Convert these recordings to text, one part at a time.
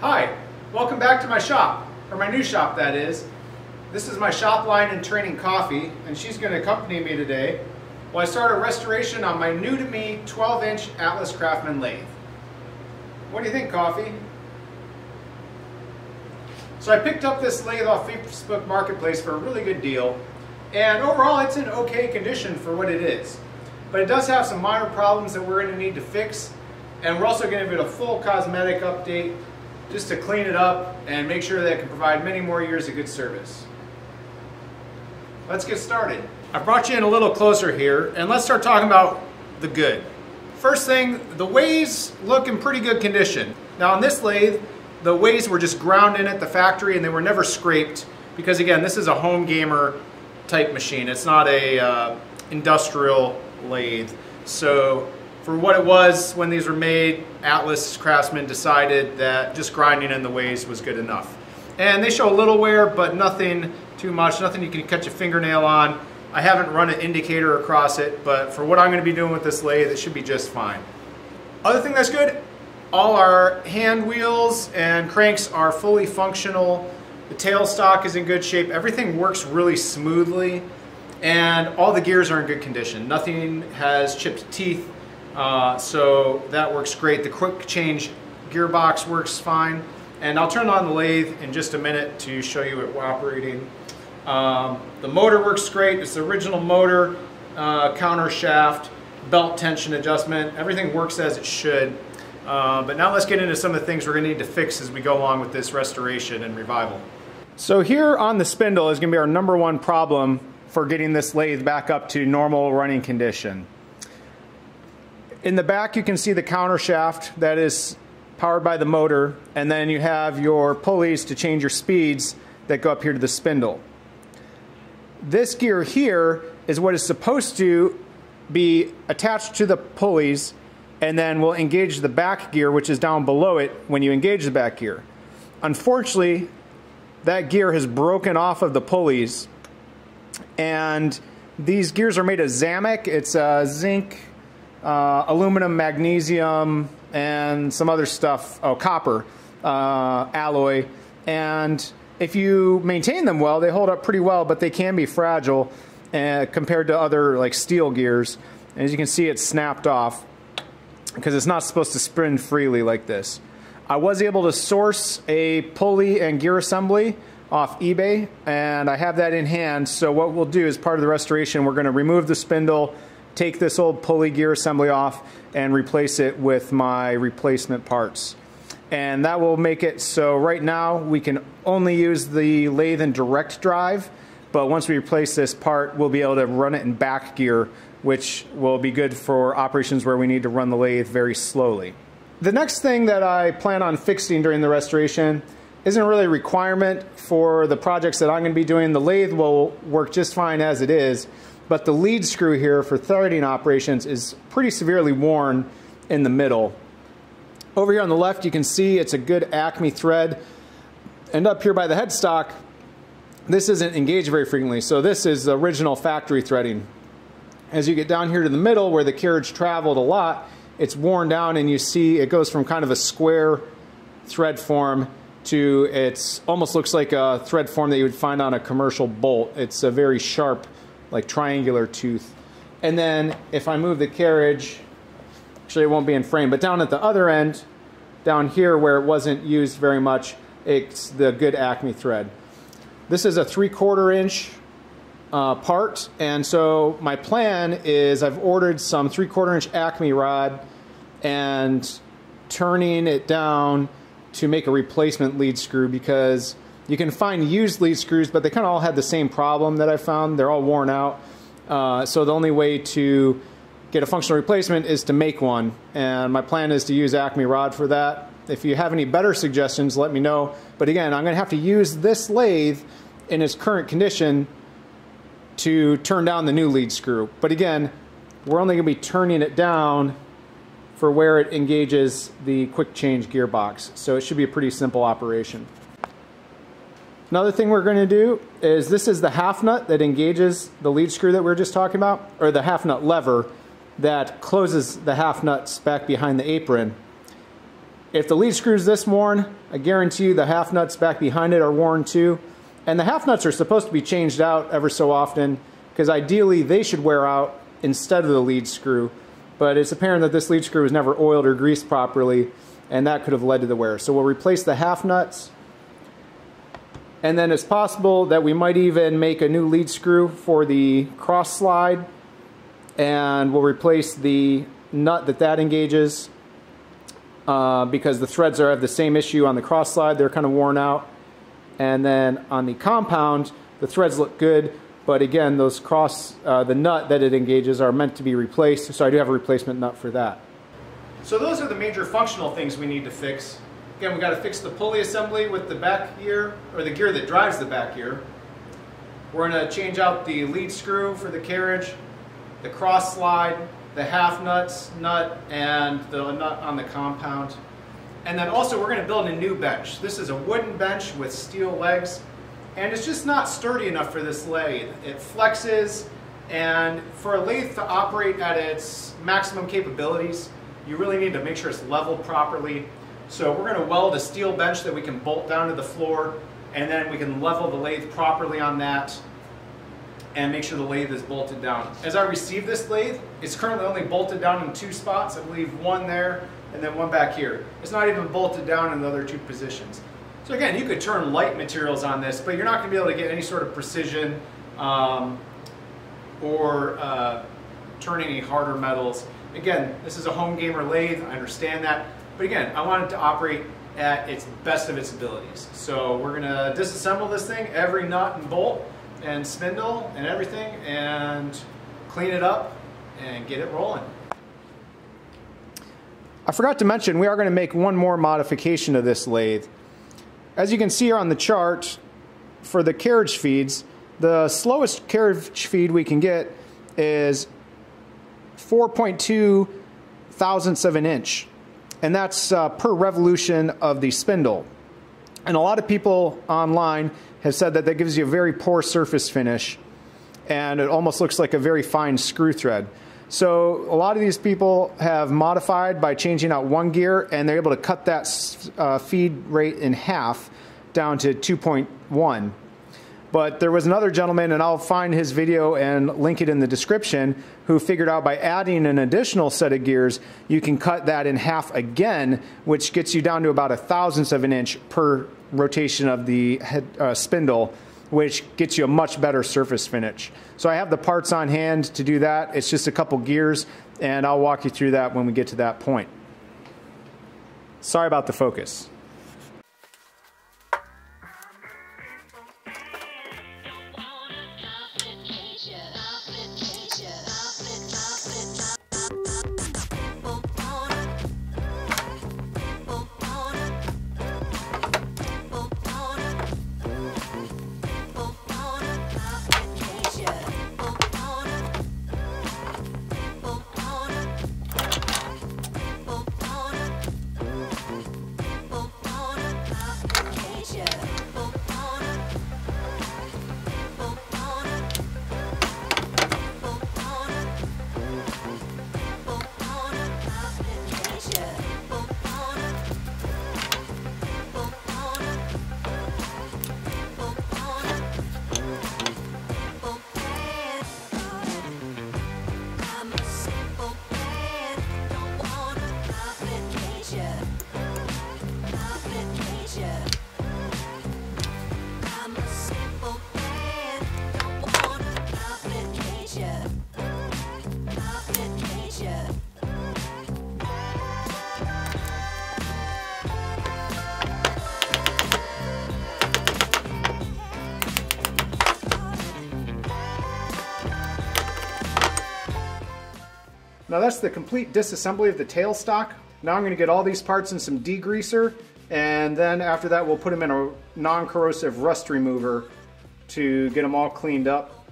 Hi, welcome back to my shop, or my new shop that is. This is my shop line and training coffee, and she's going to accompany me today while I start a restoration on my new to me 12 inch Atlas Craftsman lathe. What do you think, coffee? So I picked up this lathe off Facebook Marketplace for a really good deal, and overall it's in okay condition for what it is. But it does have some minor problems that we're going to need to fix, and we're also going to give it a full cosmetic update just to clean it up and make sure that it can provide many more years of good service. Let's get started. I brought you in a little closer here and let's start talking about the good. First thing, the ways look in pretty good condition. Now on this lathe, the ways were just ground in at the factory and they were never scraped because again, this is a home gamer type machine. It's not a uh, industrial lathe. So for what it was when these were made, Atlas Craftsman decided that just grinding in the ways was good enough. And they show a little wear, but nothing too much, nothing you can cut your fingernail on. I haven't run an indicator across it, but for what I'm going to be doing with this lathe, it should be just fine. Other thing that's good, all our hand wheels and cranks are fully functional. The tailstock is in good shape. Everything works really smoothly and all the gears are in good condition. Nothing has chipped teeth uh, so that works great. The quick change gearbox works fine. And I'll turn on the lathe in just a minute to show you it operating. Um, the motor works great. It's the original motor, uh, counter shaft, belt tension adjustment. Everything works as it should. Uh, but now let's get into some of the things we're going to need to fix as we go along with this restoration and revival. So here on the spindle is going to be our number one problem for getting this lathe back up to normal running condition. In the back, you can see the counter shaft that is powered by the motor, and then you have your pulleys to change your speeds that go up here to the spindle. This gear here is what is supposed to be attached to the pulleys and then will engage the back gear, which is down below it when you engage the back gear. Unfortunately, that gear has broken off of the pulleys, and these gears are made of Zamak. It's a zinc uh, aluminum, magnesium, and some other stuff, oh, copper uh, alloy. And if you maintain them well, they hold up pretty well, but they can be fragile uh, compared to other like steel gears. And as you can see, it's snapped off because it's not supposed to spin freely like this. I was able to source a pulley and gear assembly off eBay, and I have that in hand. So what we'll do is part of the restoration, we're going to remove the spindle, take this old pulley gear assembly off and replace it with my replacement parts. And that will make it so right now we can only use the lathe in direct drive, but once we replace this part, we'll be able to run it in back gear, which will be good for operations where we need to run the lathe very slowly. The next thing that I plan on fixing during the restoration isn't really a requirement for the projects that I'm going to be doing. The lathe will work just fine as it is, but the lead screw here for threading operations is pretty severely worn in the middle. Over here on the left, you can see it's a good Acme thread. And up here by the headstock, this isn't engaged very frequently, so this is the original factory threading. As you get down here to the middle where the carriage traveled a lot, it's worn down and you see it goes from kind of a square thread form to it's almost looks like a thread form that you would find on a commercial bolt. It's a very sharp like triangular tooth. And then if I move the carriage, actually it won't be in frame, but down at the other end, down here where it wasn't used very much, it's the good Acme thread. This is a three quarter inch uh, part, and so my plan is I've ordered some three quarter inch Acme rod and turning it down to make a replacement lead screw because you can find used lead screws, but they kind of all had the same problem that I found. They're all worn out. Uh, so the only way to get a functional replacement is to make one. And my plan is to use Acme rod for that. If you have any better suggestions, let me know. But again, I'm going to have to use this lathe in its current condition to turn down the new lead screw. But again, we're only going to be turning it down for where it engages the quick change gearbox. So it should be a pretty simple operation. Another thing we're going to do is this is the half nut that engages the lead screw that we were just talking about, or the half nut lever that closes the half nuts back behind the apron. If the lead screw is this worn, I guarantee you the half nuts back behind it are worn too. And the half nuts are supposed to be changed out ever so often because ideally they should wear out instead of the lead screw. But it's apparent that this lead screw was never oiled or greased properly and that could have led to the wear. So we'll replace the half nuts and then it's possible that we might even make a new lead screw for the cross slide and we'll replace the nut that that engages uh, because the threads are have the same issue on the cross slide. They're kind of worn out. And then on the compound, the threads look good, but again, those cross, uh, the nut that it engages are meant to be replaced, so I do have a replacement nut for that. So those are the major functional things we need to fix. Again, we got to fix the pulley assembly with the back gear, or the gear that drives the back gear. We're going to change out the lead screw for the carriage, the cross slide, the half nuts nut, and the nut on the compound. And then also we're going to build a new bench. This is a wooden bench with steel legs, and it's just not sturdy enough for this lathe. It flexes, and for a lathe to operate at its maximum capabilities, you really need to make sure it's leveled properly. So we're going to weld a steel bench that we can bolt down to the floor, and then we can level the lathe properly on that and make sure the lathe is bolted down. As I receive this lathe, it's currently only bolted down in two spots. I believe one there and then one back here. It's not even bolted down in the other two positions. So again, you could turn light materials on this, but you're not going to be able to get any sort of precision um, or uh, turn any harder metals. Again, this is a home gamer lathe, I understand that. But again, I want it to operate at its best of its abilities. So we're going to disassemble this thing, every nut and bolt, and spindle and everything and clean it up and get it rolling. I forgot to mention we are going to make one more modification to this lathe. As you can see here on the chart, for the carriage feeds, the slowest carriage feed we can get is 4.2 thousandths of an inch, and that's uh, per revolution of the spindle. And a lot of people online have said that that gives you a very poor surface finish and it almost looks like a very fine screw thread. So a lot of these people have modified by changing out one gear and they're able to cut that uh, feed rate in half down to 2.1. But there was another gentleman, and I'll find his video and link it in the description, who figured out by adding an additional set of gears, you can cut that in half again, which gets you down to about a thousandth of an inch per rotation of the head, uh, spindle, which gets you a much better surface finish. So I have the parts on hand to do that. It's just a couple gears, and I'll walk you through that when we get to that point. Sorry about the focus. Now that's the complete disassembly of the tailstock. Now I'm going to get all these parts in some degreaser and then after that we'll put them in a non-corrosive rust remover to get them all cleaned up.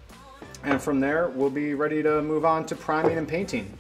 And from there we'll be ready to move on to priming and painting.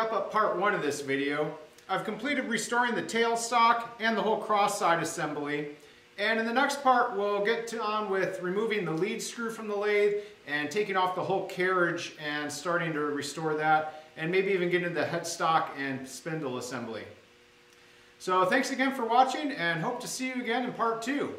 Wrap up part one of this video. I've completed restoring the tailstock and the whole cross slide assembly. And in the next part, we'll get on with removing the lead screw from the lathe and taking off the whole carriage and starting to restore that and maybe even get into the headstock and spindle assembly. So thanks again for watching and hope to see you again in part two.